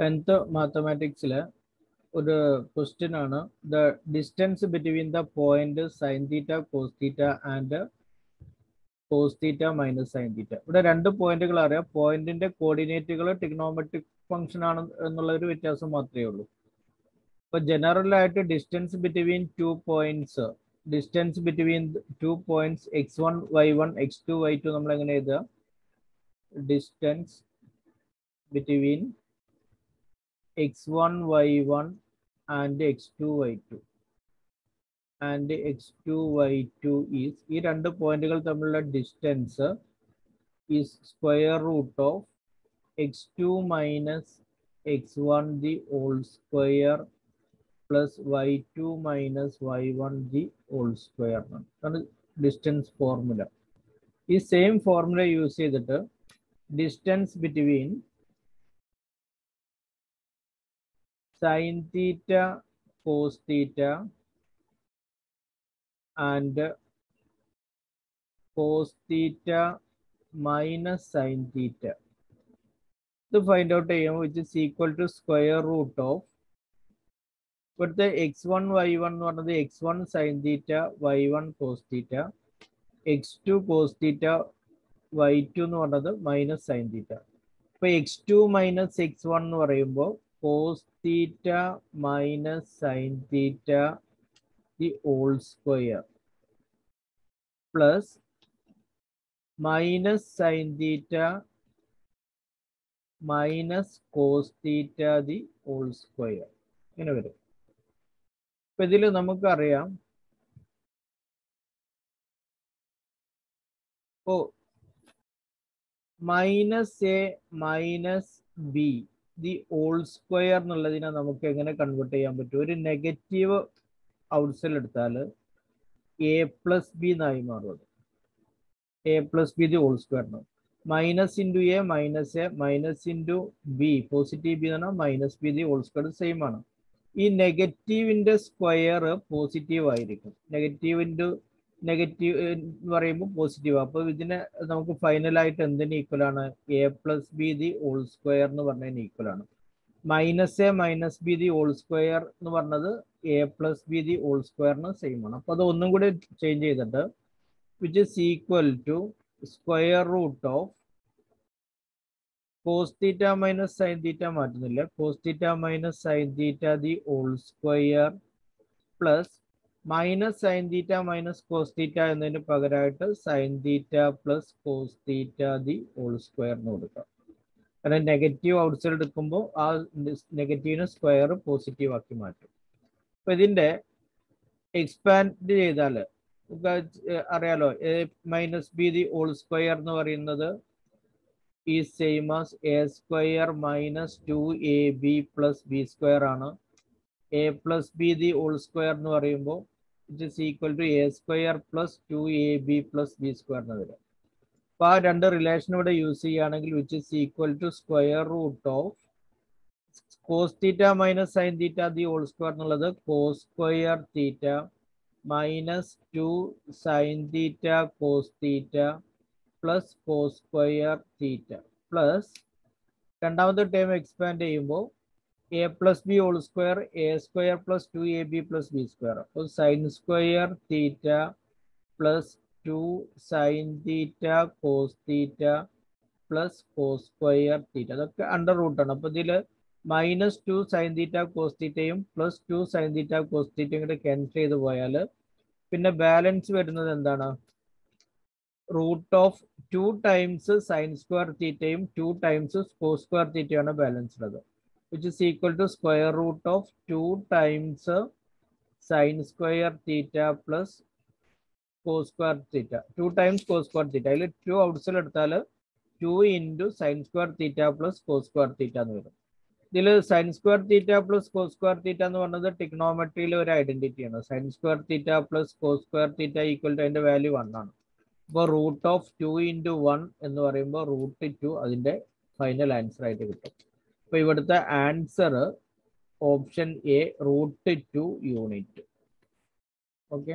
Tenth മാത്തമാറ്റിക്സിൽ ഒരു question ആണ്. The distance between the point sine theta cos theta and cos theta minus sine theta ഇവിടെ രണ്ട് പോയിന്റുകൾ അറിയാം. പോയിന്റിന്റെ കോർഡിനേറ്റുകൾ ടിഗ്നോമെട്രിക് ഫംഗ്ഷൻ ആണ് എന്നുള്ള ഒരു വ്യത്യാസം മാത്രമേ ഉള്ളൂ. അപ്പോൾ ജനറൽ ആയിട്ട് distance between two points distance between two points x one y one x two y two നമ്മൾ എങ്ങനെ എഴുതുക? Distance between x one y one and x two y two and x two y two is ഈ രണ്ട് പോയിന്റുകൾ തമ്മിലുള്ള distance x two minus x one the whole square plus y two minus y one the whole square ആണ് distance formula ഈ same formula use ചെയ്തിട്ട് distance between sine theta cos theta and cos theta minus sine theta. ഇത് find out ചെയ്യുമ്പോൾ which is equal to square root of ഇവിടുത്തെ x one y one എന്ന് പറഞ്ഞത് x one sine theta y one cos theta x two cos theta y two എന്ന് പറഞ്ഞത് minus sine theta. ഇപ്പൊ x two minus x one എന്ന് പറയുമ്പോൾ cos theta minus sine theta the whole square plus minus sine theta minus cos theta the whole square. ഇങ്ങനെ വരും. അപ്പൊ ഇതിൽ നമുക്കറിയാം. ഓ minus a minus b the whole square എന്നുള്ളതിനെ നമുക്ക് എങ്ങനെ കൺവേർട്ട് ചെയ്യാൻ പറ്റും? ഒരു നെഗറ്റീവ് ഔട്ട്സെൽ എടുത്താൽ എ പ്ലസ് ബി എന്നായി മാറും a plus b the whole square minus into a minus a minus into b positive b എന്ന് പറഞ്ഞാൽ minus b the whole square same ആണ്. ഈ നെഗറ്റീവിന്റെ സ്ക്വയർ പോസിറ്റീവ് ആയിരിക്കും. നെഗറ്റീവിന്റെ നെഗറ്റീവ് എന്ന് പറയുമ്പോൾ പോസിറ്റീവ് അപ്പോൾ ഇതിനെ നമുക്ക് ഫൈനലായിട്ട് എന്തിന് ഈക്വൽ ആണ്? A plus b the whole square എന്ന് പറഞ്ഞതിന് ഈക്വൽ ആണ്. Minus a minus b the whole square എന്ന് പറഞ്ഞത് a plus b the whole സ്ക്വയറിന് സെയിം ആണ്. അപ്പോൾ അത് ഒന്നും കൂടി ചേഞ്ച് ചെയ്തിട്ട് which is equal to square root of cos theta minus sine theta മാറ്റുന്നില്ല. Cos theta minus sine theta the whole square plus minus sine theta minus cos theta എന്നതിന് പകരമായിട്ട് sine theta plus cos theta the whole square എന്ന് കൊടുക്കാം. കാരണം negative outside എടുക്കുമ്പോൾ ആ നെഗറ്റീവിന് square positive ആക്കി മാറ്റും. അപ്പൊ ഇതിന്റെ എക്സ്പാൻഡ് ചെയ്താൽ അറിയാലോ a minus b the whole square എന്ന് പറയുന്നത് ഈ same as a square minus two a b plus b square ആണ്. A plus b the whole square എന്ന് പറയുമ്പോൾ it is equal to a square plus two a b plus b square എന്ന് വരും. അപ്പോൾ ആ രണ്ട് റിലേഷൻ ഇവിടെ use ചെയ്യുകയാണെങ്കിൽ which is equal to square root of cos theta minus sine theta the whole square എന്നുള്ളത് cos square theta minus two sine theta cos theta plus cos square theta plus രണ്ടാമത്തെ term expand ചെയ്യുമ്പോൾ a plus b whole square a square plus two a b plus b square അപ്പോൾ sine square theta plus two sine theta cos theta plus cos square theta അതൊക്കെ under റൂട്ടാണ് അപ്പോൾ ഇതിൽ minus two sine theta cos തീറ്റയും plus two sine theta cos തീറ്റയും കൂടെ cancel ചെയ്ത് പോയാൽ പിന്നെ ബാലൻസ് വരുന്നത് എന്താണ്? Root of two times sine square തീറ്റയും ടു ടൈംസ് കോസ് സ്ക്വയർ തീറ്റയാണ് ബാലൻസ് ഉള്ളത് which is equal to square root of two times sine square theta plus cos square theta two times cos square theta അതിൽ two outside എടുത്താൽ two into sine square theta plus cos square theta എന്ന് വരും. ഇതിൽ sine square theta plus cos square theta എന്ന് പറഞ്ഞത് ടിക്നോമെട്രിയിലെ ഒരു ഐഡന്റിറ്റിയാണ് sine square theta plus cos square theta equal to അതിന്റെ വാല്യൂ വൺ ആണ്. അപ്പോൾ root of two into one എന്ന് പറയുമ്പോൾ റൂട്ട് ടു അതിന്റെ ഫൈനൽ ആൻസർ ആയിട്ട് കിട്ടും. അപ്പോൾ ഇവിടുത്തെ answer option A root two unit okay